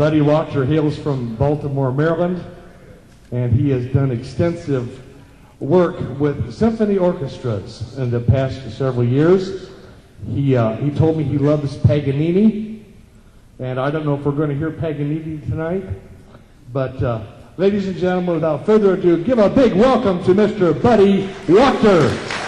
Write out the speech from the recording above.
Buddy Wachter hails from Baltimore, Maryland, and he has done extensive work with symphony orchestras in the past several years. He, uh, he told me he loves Paganini, and I don't know if we're going to hear Paganini tonight, but uh, ladies and gentlemen, without further ado, give a big welcome to Mr. Buddy Wachter.